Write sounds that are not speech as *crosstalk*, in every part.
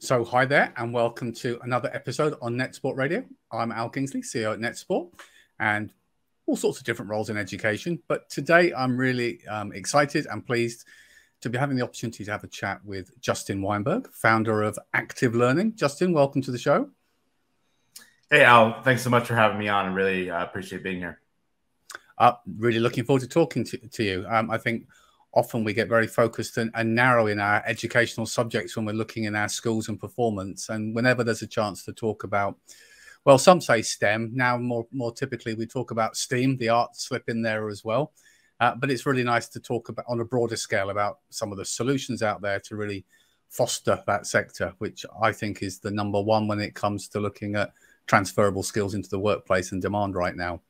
So, hi there, and welcome to another episode on NetSupport Radio. I'm Al Kingsley, CEO at NetSupport, and all sorts of different roles in education. But today, I'm really um, excited and pleased to be having the opportunity to have a chat with Justin Weinberg, founder of Aktiv Learning. Justin, welcome to the show. Hey, Al. Thanks so much for having me on. I really uh, appreciate being here. Uh, really looking forward to talking to, to you. Um, I think often we get very focused and, and, narrow in our educational subjects when we're looking in our schools and performance. And whenever there's a chance to talk about, well, some say STEM. Now, more more typically, we talk about STEAM. The arts slip in there as well. Uh, but it's really nice to talk about on a broader scale about some of the solutions out there to really foster that sector, which I think is the number one when it comes to looking at transferable skills into the workplace and demand right now.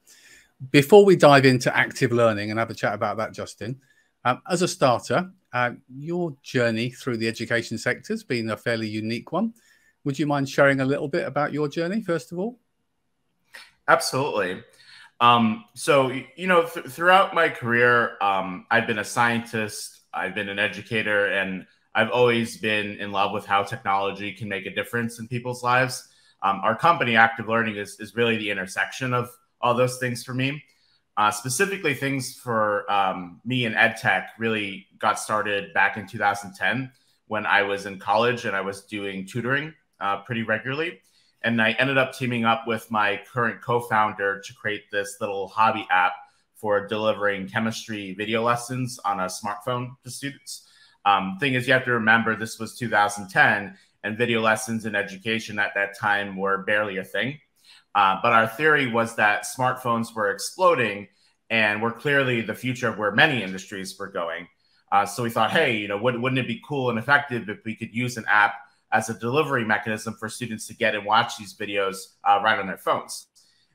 Before we dive into Aktiv Learning and have a chat about that, Justin, um, as a starter, uh, your journey through the education sector has been a fairly unique one. Would you mind sharing a little bit about your journey, first of all? Absolutely. Um, so, you know, th- throughout my career, um, I've been a scientist, I've been an educator, and I've always been in love with how technology can make a difference in people's lives. Um, our company, Aktiv Learning, is, is really the intersection of all those things for me. Uh, specifically, things for um, me and EdTech really got started back in 2010 when I was in college and I was doing tutoring uh, pretty regularly. And I ended up teaming up with my current co founder to create this little hobby app for delivering chemistry video lessons on a smartphone to students. Um, thing is, you have to remember this was 2010, and video lessons in education at that time were barely a thing. Uh, but our theory was that smartphones were exploding and were clearly the future of where many industries were going. Uh, so we thought, hey, you know, would, wouldn't it be cool and effective if we could use an app as a delivery mechanism for students to get and watch these videos uh, right on their phones?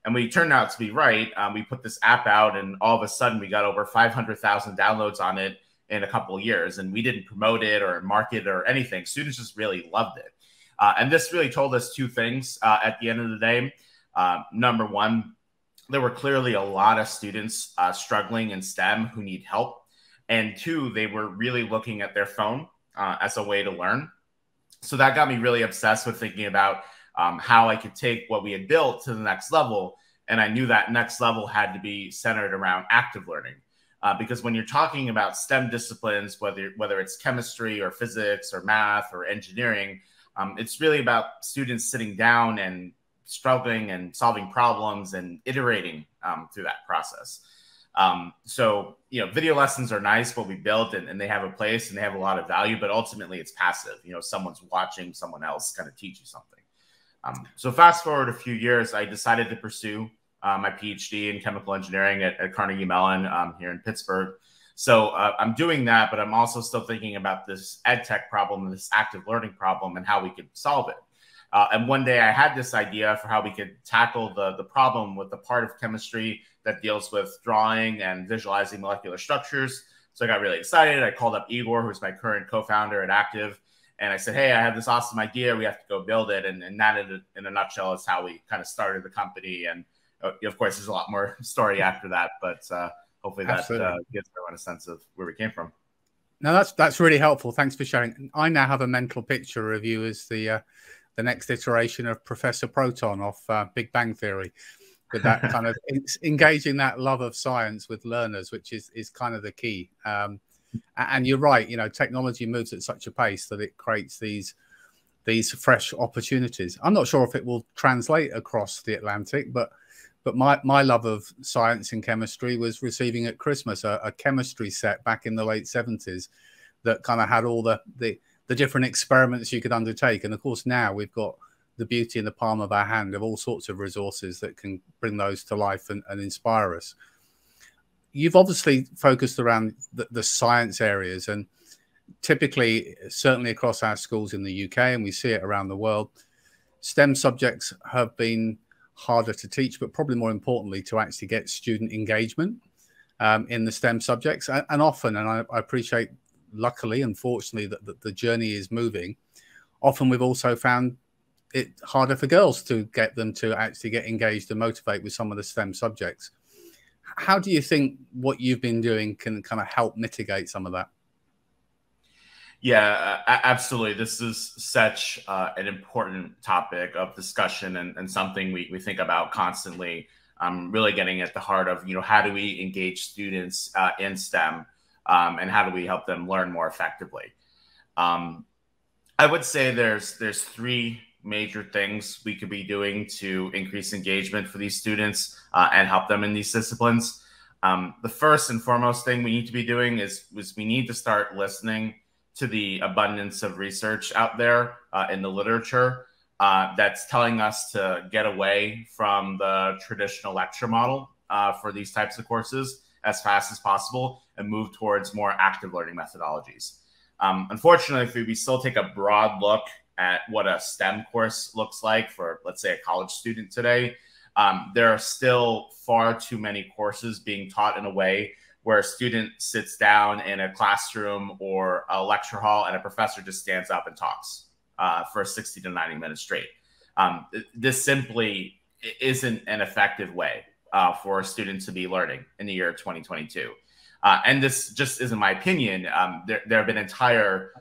And we turned out to be right. Um, we put this app out, and all of a sudden, we got over 500,000 downloads on it in a couple of years. And we didn't promote it or market it or anything. Students just really loved it. Uh, and this really told us two things uh, at the end of the day. Uh, number one, there were clearly a lot of students uh, struggling in STEM who need help. And two, they were really looking at their phone uh, as a way to learn. So that got me really obsessed with thinking about um, how I could take what we had built to the next level. And I knew that next level had to be centered around active learning. Uh, because when you're talking about STEM disciplines, whether whether it's chemistry or physics or math or engineering, um, it's really about students sitting down and struggling and solving problems and iterating um, through that process. Um, so, you know, video lessons are nice, what we built, and, and, they have a place and they have a lot of value, but ultimately it's passive. You know, someone's watching someone else kind of teach you something. Um, so, fast forward a few years, I decided to pursue uh, my PhD in chemical engineering at, at Carnegie Mellon um, here in Pittsburgh. So, uh, I'm doing that, but I'm also still thinking about this ed tech problem, this active learning problem, and how we could solve it. Uh, and one day I had this idea for how we could tackle the, the problem with the part of chemistry that deals with drawing and visualizing molecular structures. So I got really excited. I called up Igor, who's my current co founder at Aktiv, and I said, Hey, I have this awesome idea. We have to go build it. And, and that, in a, in a nutshell, is how we kind of started the company. And uh, of course, there's a lot more *laughs* story after that, but uh, hopefully that uh, gives everyone a sense of where we came from. No, that's that's really helpful. Thanks for sharing. I now have a mental picture of you as the uh, the next iteration of Professor Proton off uh, Big Bang Theory, with that *laughs* kind of engaging that love of science with learners, which is is kind of the key. Um, and you're right, you know, technology moves at such a pace that it creates these these fresh opportunities. I'm not sure if it will translate across the Atlantic, but but my, my love of science and chemistry was receiving at Christmas a, a chemistry set back in the late 70s that kind of had all the the the different experiments you could undertake. And of course, now we've got the beauty in the palm of our hand of all sorts of resources that can bring those to life and, and inspire us. You've obviously focused around the, the, science areas, and typically, certainly across our schools in the UK, and we see it around the world, STEM subjects have been harder to teach, but probably more importantly, to actually get student engagement um, in the STEM subjects. And, often, and I, I appreciate luckily, unfortunately, that, that the journey is moving. Often we've also found it harder for girls to get them to actually get engaged and motivate with some of the STEM subjects. How do you think what you've been doing can kind of help mitigate some of that? Yeah, absolutely. This is such uh, an important topic of discussion and, and something we, we think about constantly. Um, really getting at the heart of, you know, how do we engage students uh, in STEM um, and how do we help them learn more effectively? Um, I would say there's there's three major things we could be doing to increase engagement for these students uh, and help them in these disciplines. Um, the first and foremost thing we need to be doing is, is we need to start listening to the abundance of research out there uh, in the literature uh, that's telling us to get away from the traditional lecture model uh, for these types of courses as fast as possible and move towards more active learning methodologies. Um, unfortunately, if we still take a broad look at what a STEM course looks like for, let's say, a college student today, um, there are still far too many courses being taught in a way where a student sits down in a classroom or a lecture hall and a professor just stands up and talks uh, for 60 to 90 minutes straight. Um, this simply isn't an effective way uh, for a student to be learning in the year 2022. Uh, and this just isn't my opinion. Um, there, there, have been entire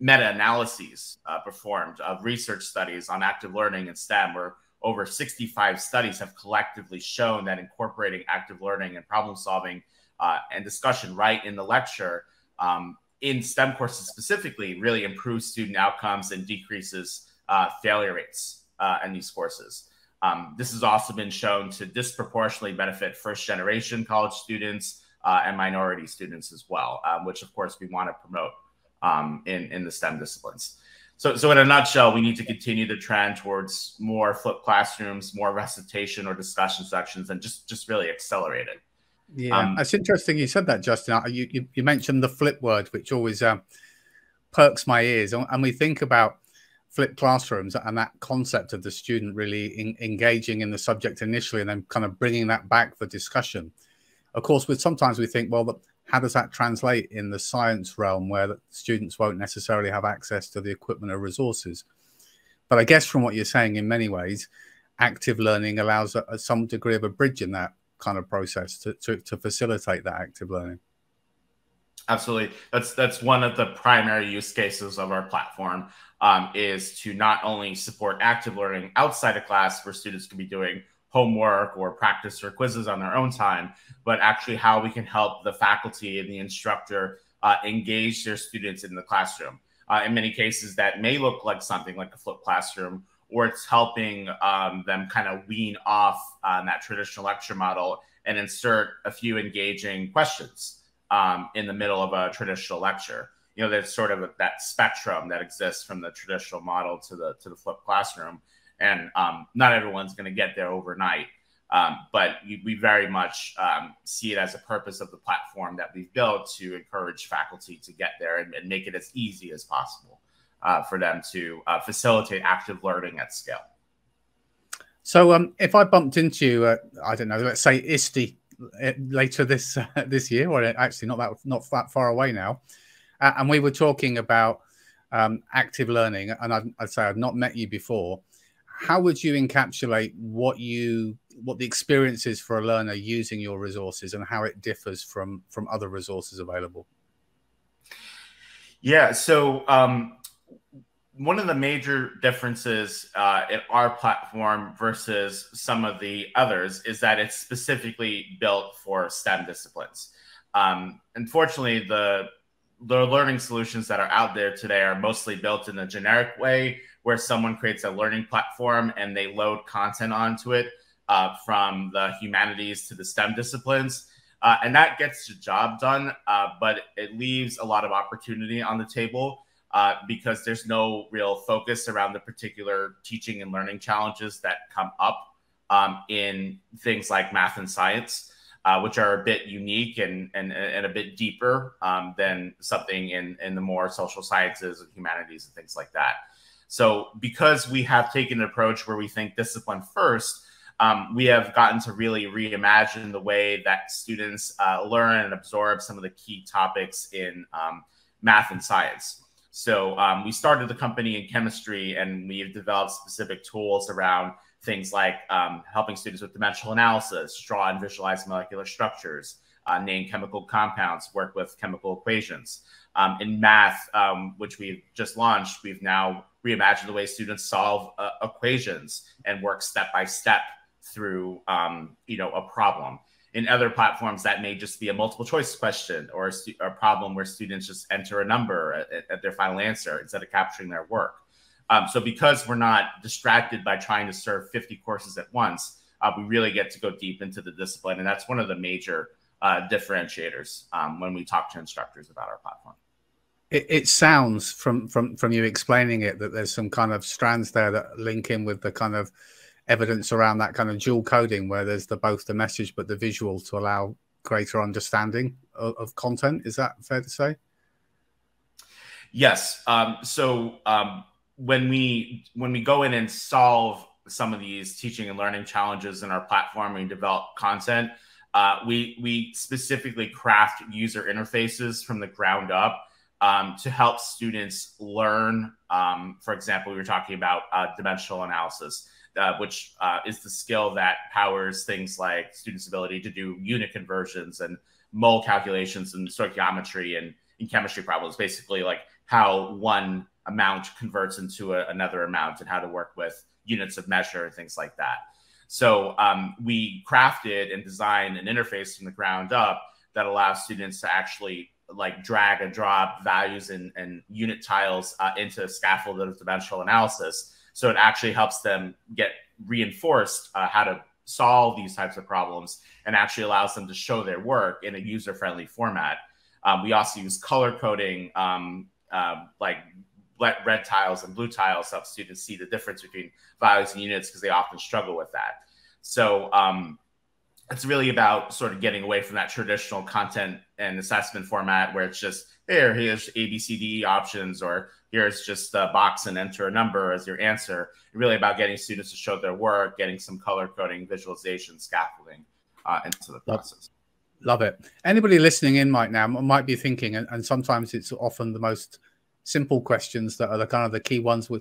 meta analyses uh, performed of research studies on active learning and STEM where over 65 studies have collectively shown that incorporating active learning and problem solving uh, and discussion right in the lecture um, in STEM courses specifically really improves student outcomes and decreases uh, failure rates uh, in these courses. Um, this has also been shown to disproportionately benefit first generation college students uh, and minority students as well, um, which of course we want to promote um, in, in the STEM disciplines. So, so in a nutshell, we need to continue the trend towards more flipped classrooms, more recitation or discussion sections, and just just really accelerate it. Yeah, um, it's interesting you said that, Justin. Uh, you, you, you mentioned the flip word, which always uh, perks my ears. And we think about flipped classrooms and that concept of the student really in, engaging in the subject initially and then kind of bringing that back for discussion. Of course, with sometimes we think, well, how does that translate in the science realm where the students won't necessarily have access to the equipment or resources? But I guess from what you're saying, in many ways, active learning allows a, a, some degree of a bridge in that kind of process to, to, to facilitate that active learning. Absolutely, that's that's one of the primary use cases of our platform um, is to not only support active learning outside of class, where students can be doing homework or practice or quizzes on their own time, but actually how we can help the faculty and the instructor uh, engage their students in the classroom. Uh, in many cases, that may look like something like a flipped classroom or it's helping um, them kind of wean off on that traditional lecture model and insert a few engaging questions um, in the middle of a traditional lecture. You know, there's sort of that spectrum that exists from the traditional model to the to the flipped classroom, and um, not everyone's going to get there overnight. Um, but we very much um, see it as a purpose of the platform that we've built to encourage faculty to get there and, and make it as easy as possible uh, for them to uh, facilitate active learning at scale. So, um, if I bumped into you, uh, I don't know, let's say ISTE uh, later this *laughs* this year, or actually not that not that far away now, and we were talking about um, active learning, and I'd, I'd, say I've not met you before. How would you encapsulate what you what the experience is for a learner using your resources, and how it differs from from other resources available? Yeah, so um, one of the major differences uh, in our platform versus some of the others is that it's specifically built for STEM disciplines. Um, unfortunately, the the learning solutions that are out there today are mostly built in a generic way, where someone creates a learning platform and they load content onto it uh, from the humanities to the STEM disciplines. Uh, and that gets the job done, uh, but it leaves a lot of opportunity on the table uh, because there's no real focus around the particular teaching and learning challenges that come up um, in things like math and science, uh, which are a bit unique and, and, and a bit deeper um, than something in, in the more social sciences and humanities and things like that. So, because we have taken an approach where we think discipline first, um, we have gotten to really reimagine the way that students uh, learn and absorb some of the key topics in um, math and science. So um, we started the company in chemistry, and we've developed specific tools around things like um, helping students with dimensional analysis, draw and visualize molecular structures, uh, name chemical compounds, work with chemical equations. Um, in math, um, which we've just launched, we've now reimagined the way students solve uh, equations and work step by step through um, you know a problem. In other platforms, that may just be a multiple choice question or a, a problem where students just enter a number at, at, their final answer instead of capturing their work. Um, so because we're not distracted by trying to serve 50 courses at once, uh, we really get to go deep into the discipline, and that's one of the major uh, differentiators um, when we talk to instructors about our platform. It, it, sounds from from from you explaining it that there's some kind of strands there that link in with the kind of evidence around that kind of dual coding where there's the both the message but the visual to allow greater understanding of, of content. Is that fair to say? Yes. Um, so um, when we when we go in and solve some of these teaching and learning challenges in our platform and develop content uh, we we specifically craft user interfaces from the ground up um, to help students learn um, for example we were talking about uh, dimensional analysis uh, which uh, is the skill that powers things like students' ability to do unit conversions and mole calculations and stoichiometry and in chemistry problems, basically like how one amount converts into a, another amount and how to work with units of measure and things like that. So um, we crafted and designed an interface from the ground up that allows students to actually like drag and drop values and, and unit tiles uh, into a scaffold of dimensional analysis so it actually helps them get reinforced uh, how to solve these types of problems and actually allows them to show their work in a user friendly format. Um, we also use color coding, um, uh, like red tiles and blue tiles, to help students see the difference between values and units because they often struggle with that. So um, it's really about sort of getting away from that traditional content and assessment format where it's just here, here's A, B, C, D options, or here's just a box and enter a number as your answer. Really about getting students to show their work, getting some color coding, visualization, scaffolding uh, into the process. Love it. Anybody listening in right now might be thinking, and, and sometimes it's often the most simple questions that are the kind of the key ones we,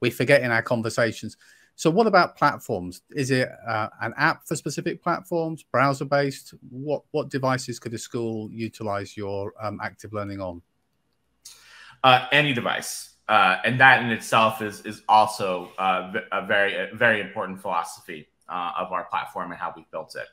we forget in our conversations. So, what about platforms? Is it uh, an app for specific platforms, browser based? What what devices could a school utilize your um, Aktiv Learning on? Uh, any device, uh, and that in itself is is also uh, a very a very important philosophy uh, of our platform and how we built it.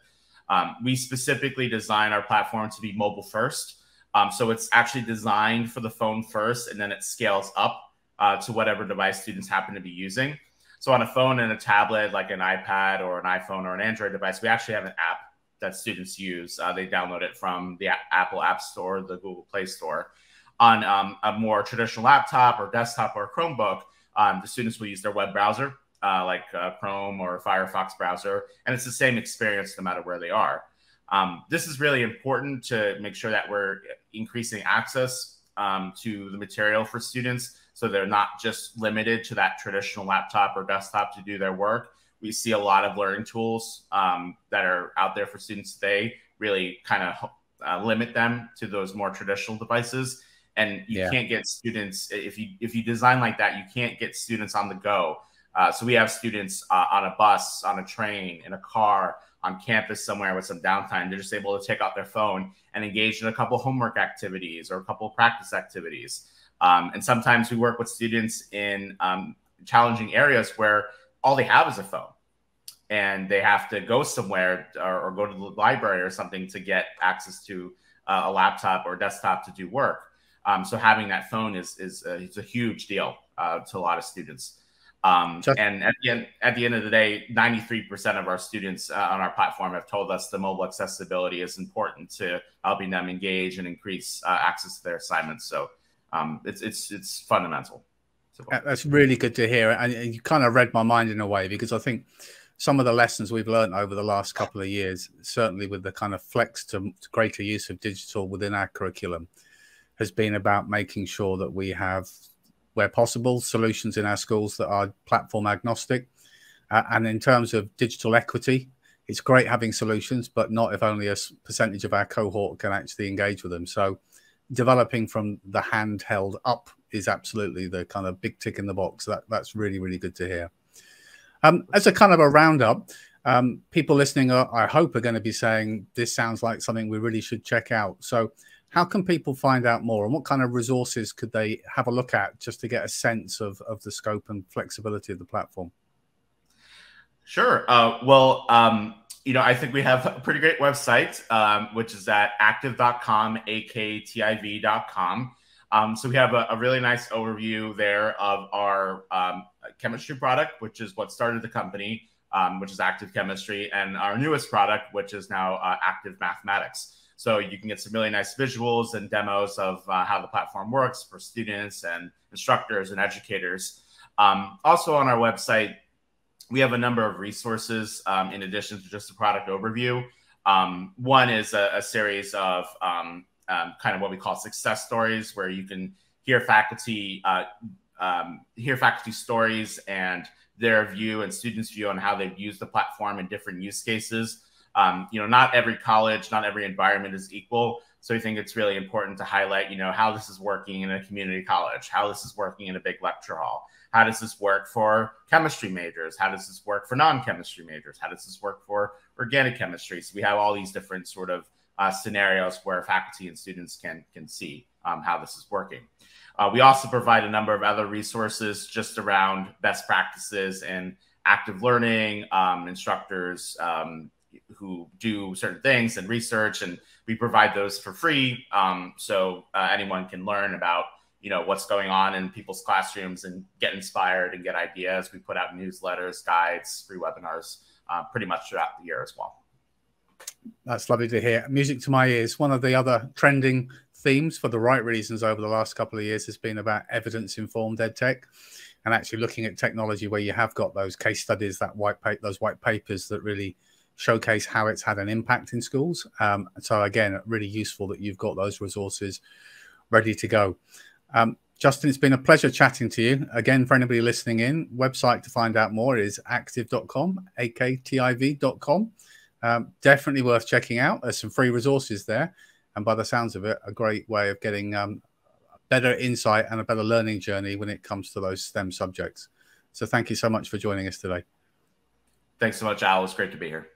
Um, we specifically design our platform to be mobile first, um, so it's actually designed for the phone first, and then it scales up uh, to whatever device students happen to be using. So on a phone and a tablet, like an iPad or an iPhone or an Android device, we actually have an app that students use. Uh, they download it from the Apple App Store, the Google Play Store. On um, a more traditional laptop or desktop or Chromebook, um, the students will use their web browser, uh, like uh, Chrome or Firefox browser, and it's the same experience no matter where they are. Um, this is really important to make sure that we're increasing access um, to the material for students so they're not just limited to that traditional laptop or desktop to do their work. We see a lot of learning tools um, that are out there for students today really kind of uh, limit them to those more traditional devices. And you yeah. can't get students if you if you design like that, you can't get students on the go. Uh, so we have students uh, on a bus, on a train, in a car, on campus somewhere with some downtime. They're just able to take out their phone and engage in a couple homework activities or a couple practice activities. Um, and sometimes we work with students in um, challenging areas where all they have is a phone and they have to go somewhere or, or go to the library or something to get access to uh, a laptop or desktop to do work. Um, so having that phone is is a, it's a huge deal uh, to a lot of students. Um, and at the end, at the end of the day, 93% of our students uh, on our platform have told us the mobile accessibility is important to helping them engage and increase uh, access to their assignments. So um, it's it's it's fundamental. That's really good to hear, and you kind of read my mind in a way because I think some of the lessons we've learned over the last couple of years, certainly with the kind of flex to, to greater use of digital within our curriculum, has been about making sure that we have, where possible, solutions in our schools that are platform agnostic. Uh, and in terms of digital equity, it's great having solutions, but not if only a percentage of our cohort can actually engage with them. So developing from the handheld up is absolutely the kind of big tick in the box. That that's really really good to hear. Um, as a kind of a roundup, um, people listening, are, I hope, are going to be saying this sounds like something we really should check out. So, how can people find out more, and what kind of resources could they have a look at just to get a sense of of the scope and flexibility of the platform? Sure. Uh, well, um, you know, I think we have a pretty great website, um, which is at aktiv.com, aktiv.com. Um, so we have a, a, really nice overview there of our um, chemistry product, which is what started the company, um, which is Aktiv Chemistry, and our newest product, which is now uh, Aktiv Mathematics. So you can get some really nice visuals and demos of uh, how the platform works for students and instructors and educators. Um, also on our website, we have a number of resources um, in addition to just a product overview. Um, one is a, a series of um, um, kind of what we call success stories, where you can hear faculty uh, um, hear faculty stories and their view and students' view on how they've used the platform in different use cases. Um, you know, not every college, not every environment is equal. So we think it's really important to highlight, you know, how this is working in a community college, how this is working in a big lecture hall, how does this work for chemistry majors? How does this work for non-chemistry majors? How does this work for organic chemistry? So we have all these different sort of uh, scenarios where faculty and students can can see um, how this is working. Uh, we also provide a number of other resources just around best practices and active learning, um, instructors um, who do certain things and research, and we provide those for free. Um, so uh, anyone can learn about you know what's going on in people's classrooms and get inspired and get ideas. We put out newsletters, guides, free webinars, uh, pretty much throughout the year as well. That's lovely to hear. Music to my ears. One of the other trending themes for the right reasons over the last couple of years has been about evidence-informed ed tech and actually looking at technology where you have got those case studies, that white paper, those white papers that really showcase how it's had an impact in schools. Um, so again, really useful that you've got those resources ready to go. Um, Justin, it's been a pleasure chatting to you. Again, for anybody listening in, website to find out more is aktiv.com, aktiv.com. Um, definitely worth checking out. There's some free resources there. And by the sounds of it, a great way of getting um, better insight and a better learning journey when it comes to those STEM subjects. So thank you so much for joining us today. Thanks so much, Al. It's great to be here.